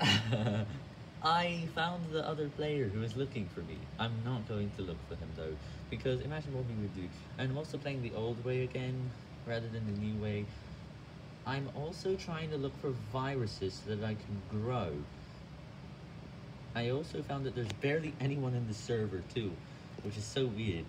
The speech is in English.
I found the other player who is looking for me. I'm not going to look for him though, because imagine what we would do. And I'm also playing the old way again, rather than the new way. I'm also trying to look for viruses so that I can grow. I also found that there's barely anyone in the server too, which is so weird.